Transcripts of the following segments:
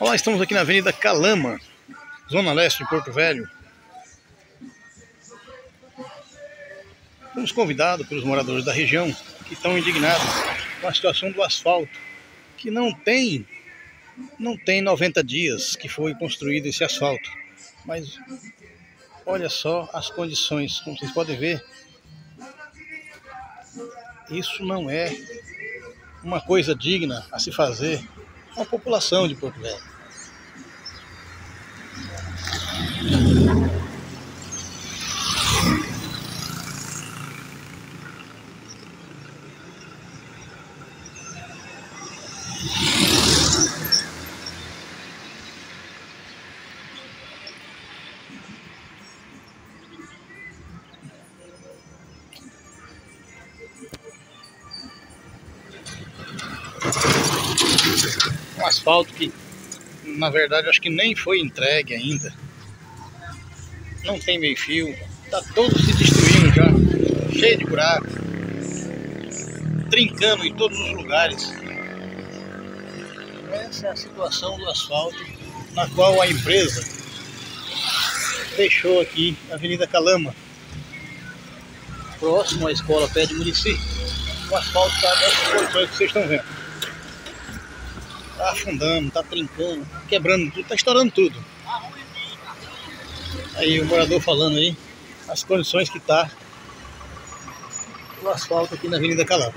Olá, estamos aqui na Avenida Calama, Zona Leste de Porto Velho. Fomos convidados pelos moradores da região que estão indignados com a situação do asfalto, que não tem, não tem 90 dias que foi construído esse asfalto. Mas olha só as condições, como vocês podem ver, isso não é uma coisa digna a se fazer a população de Porto Velho. Asfalto que, na verdade, acho que nem foi entregue ainda. Não tem meio fio. Tá todo se destruindo já. Cheio de buraco. Trincando em todos os lugares. Essa é a situação do asfalto na qual a empresa deixou aqui a Avenida Calama. Próximo à escola pé de Murici. O asfalto está nessas condições que vocês estão vendo. Tá afundando, tá trincando, quebrando tudo, tá estourando tudo. Aí o morador falando aí as condições que tá o asfalto aqui na Avenida Calama.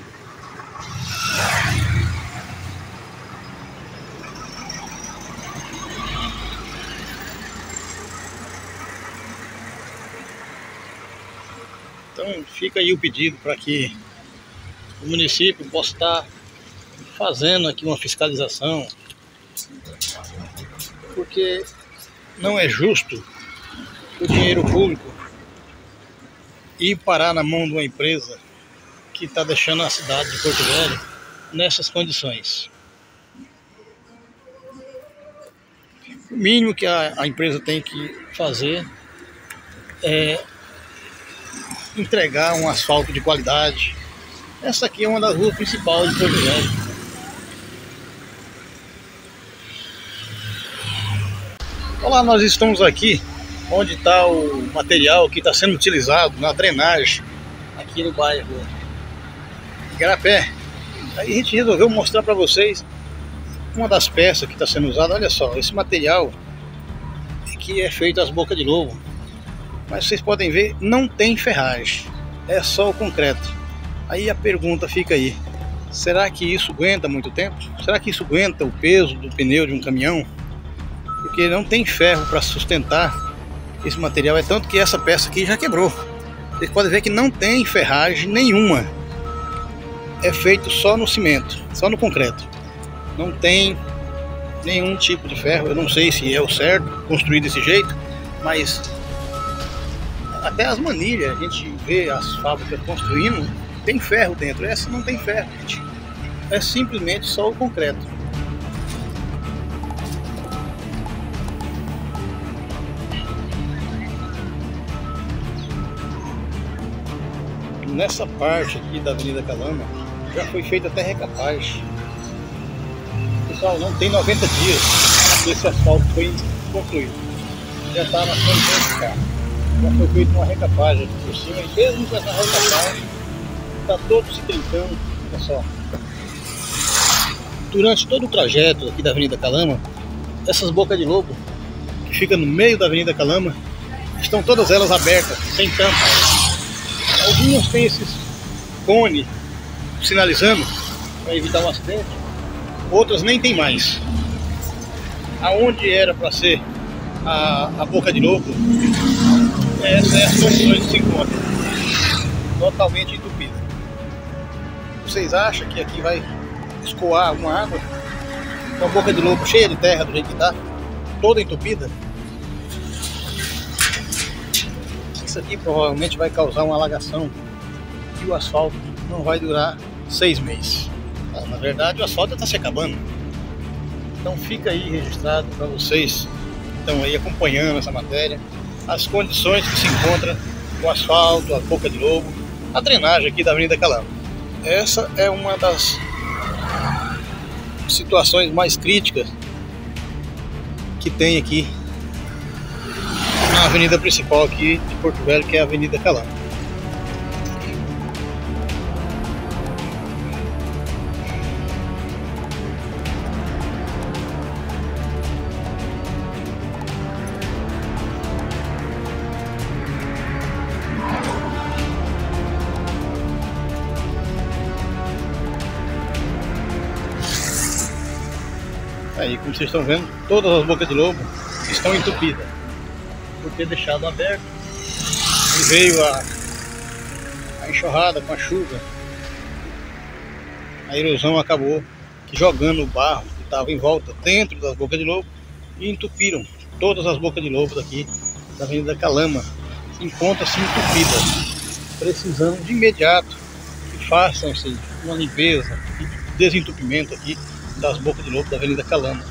Então fica aí o pedido para que o município possa estar fazendo aqui uma fiscalização, porque não é justo o dinheiro público ir parar na mão de uma empresa que está deixando a cidade de Porto Velho nessas condições. O mínimo que a, a empresa tem que fazer é entregar um asfalto de qualidade. Essa aqui é uma das ruas principais de Porto Velho. Olá, nós estamos aqui onde está o material que está sendo utilizado na drenagem aqui no bairro Igarapé. Aí a gente resolveu mostrar para vocês uma das peças que está sendo usada. Olha só, esse material que é feito às bocas de lobo. Mas vocês podem ver, não tem ferragem, é só o concreto. Aí a pergunta fica aí: será que isso aguenta muito tempo? Será que isso aguenta o peso do pneu de um caminhão? Porque não tem ferro para sustentar esse material. É tanto que essa peça aqui já quebrou. Vocês podem ver que não tem ferragem nenhuma. É feito só no cimento, só no concreto. Não tem nenhum tipo de ferro. Eu não sei se é o certo construir desse jeito, mas até as manilhas, a gente vê as fábricas construindo, tem ferro dentro. Essa não tem ferro, gente. É simplesmente só o concreto. Nessa parte aqui da Avenida Calama já foi feita até recapagem. Pessoal, não tem 90 dias que esse asfalto foi concluído. Já está na de carro. Já foi feita uma recapagem aqui por cima e mesmo com essa recapagem está todo se trincando, pessoal. Durante todo o trajeto aqui da Avenida Calama, essas bocas de lobo que ficam no meio da Avenida Calama estão todas elas abertas, sem tampa. Algumas têm esses cone sinalizando para evitar um acidente, outras nem tem mais. Aonde era para ser a, a boca de lobo, essa é as condições que se encontra. Totalmente entupida. Vocês acham que aqui vai escoar alguma água? Com a boca de lobo cheia de terra do jeito que está, toda entupida? Isso aqui provavelmente vai causar uma alagação e o asfalto não vai durar seis meses. Na verdade, o asfalto está se acabando. Então fica aí registrado para vocês que estão aí acompanhando essa matéria, as condições que se encontra o asfalto, a boca de lobo, a drenagem aqui da Avenida Calama. Essa é uma das situações mais críticas que tem aqui avenida principal aqui de Porto Velho, que é a Avenida Calama. Aí, como vocês estão vendo, todas as bocas de lobo estão entupidas por ter deixado aberto. E veio a, a enxurrada com a chuva. A erosão acabou jogando o barro que estava em volta dentro das bocas de lobo e entupiram todas as bocas de lobo daqui da Avenida Calama. Encontra-se entupida, precisando de imediato que façam assim, uma limpeza e desentupimento aqui das bocas de lobo da Avenida Calama,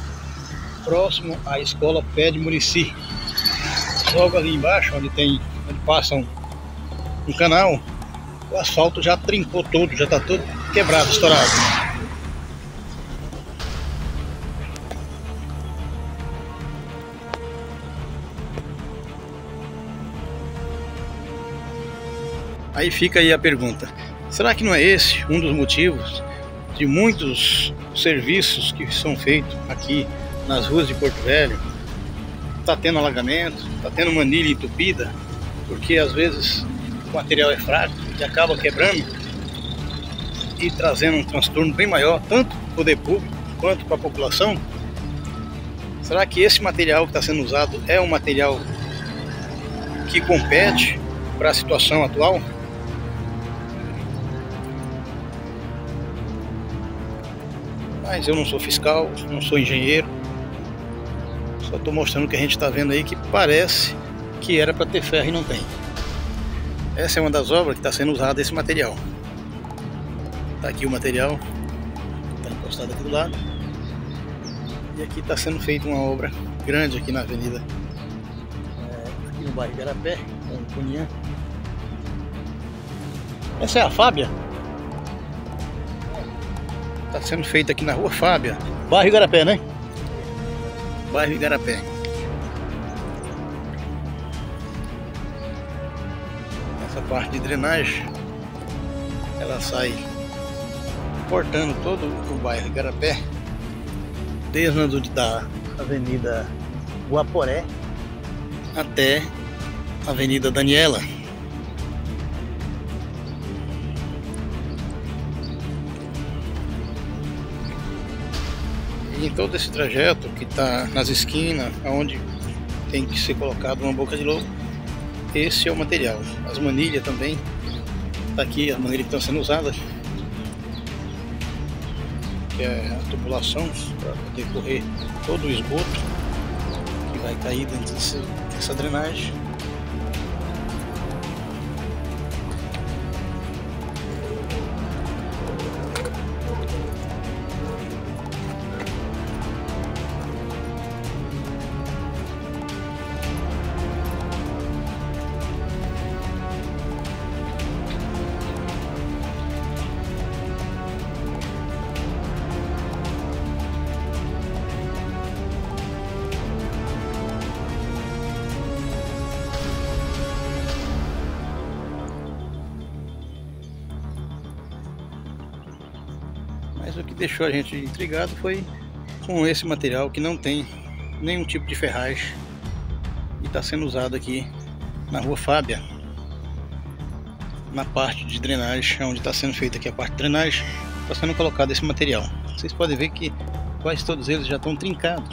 próximo à escola Pé de Murici. Logo ali embaixo, onde tem, onde passa um, um canal, o asfalto já trincou todo, já está todo quebrado, estourado. Aí fica aí a pergunta: será que não é esse um dos motivos de muitos serviços que são feitos aqui nas ruas de Porto Velho. Está tendo alagamento, está tendo manilha entupida, porque às vezes o material é fraco e acaba quebrando e trazendo um transtorno bem maior, tanto para o poder público quanto para a população. Será que esse material que está sendo usado é um material que compete para a situação atual? Mas eu não sou fiscal, não sou engenheiro. Só estou mostrando o que a gente está vendo aí que parece que era para ter ferro e não tem. Essa é uma das obras que está sendo usada esse material. Está aqui o material, está encostado aqui do lado. E aqui está sendo feita uma obra grande aqui na avenida, é, aqui no bairro Garapé, com Cunhã. Essa é a Fábia? Está sendo feita aqui na rua Fábia, bairro Igarapé, né? Bairro Igarapé. Essa parte de drenagem, ela sai cortando todo o bairro Igarapé, desde da Avenida Guaporé até a Avenida Daniela. Em todo esse trajeto que está nas esquinas, onde tem que ser colocado uma boca de lobo, esse é o material. As manilhas também, está aqui as manilhas que estão sendo usadas, que é a tubulação para poder correr todo o esgoto que vai cair dentro dessa drenagem. Deixou a gente intrigado foi com esse material que não tem nenhum tipo de ferragem e está sendo usado aqui na rua Fábia na parte de drenagem onde está sendo feita aqui a parte de drenagem está sendo colocado esse material. Vocês podem ver que quase todos eles já estão trincados